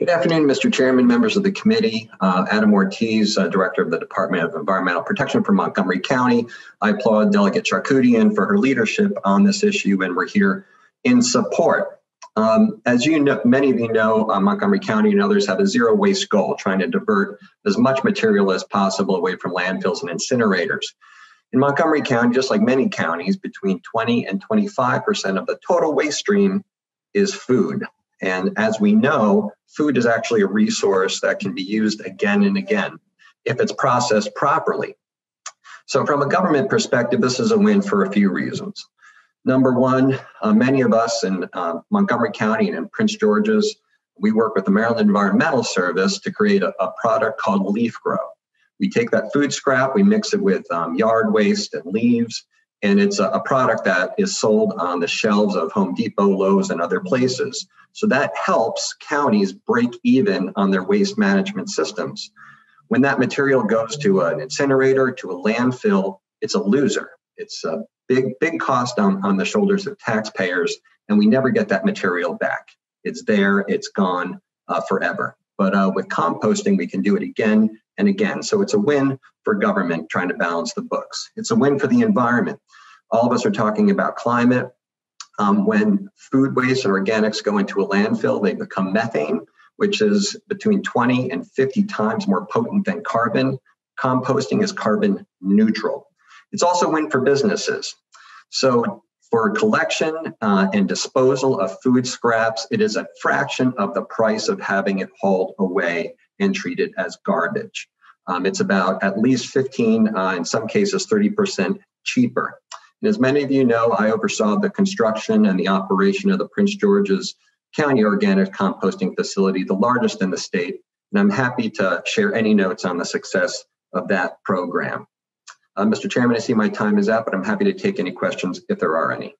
Good afternoon, Mr. Chairman, members of the committee. Uh, Adam Ortiz, uh, Director of the Department of Environmental Protection for Montgomery County. I applaud Delegate Charkoudian for her leadership on this issue, and we're here in support. Um, as you know, many of you know, uh, Montgomery County and others have a zero waste goal, trying to divert as much material as possible away from landfills and incinerators. In Montgomery County, just like many counties, between 20 and 25% of the total waste stream is food. And as we know, food is actually a resource that can be used again and again if it's processed properly. So, from a government perspective, this is a win for a few reasons. Number one, uh, many of us in uh, Montgomery County and in Prince George's, we work with the Maryland Environmental Service to create a, a product called LeafGro. We take that food scrap, we mix it with um, yard waste and leaves, and it's a, a, product that is sold on the shelves of Home Depot, Lowe's, and other places. So that helps counties break even on their waste management systems. When that material goes to an incinerator, to a landfill, it's a loser. It's a big, big cost on, on the shoulders of taxpayers, and we never get that material back. It's there, it's gone uh, forever. But uh, with composting, we can do it again and again. So it's a win for government trying to balance the books. It's a win for the environment. All of us are talking about climate. Um, when food waste and organics go into a landfill, they become methane, which is between 20 and 50 times more potent than carbon. Composting is carbon neutral. It's also a win for businesses. So for collection uh, and disposal of food scraps, it is a fraction of the price of having it hauled away and treated as garbage. Um, it's about at least 15, uh, in some cases, 30% cheaper. And as many of you know, I oversaw the construction and the operation of the Prince George's County Organic Composting Facility, the largest in the state. And I'm happy to share any notes on the success of that program. Uh, Mr. Chairman, I see my time is up, but I'm happy to take any questions if there are any.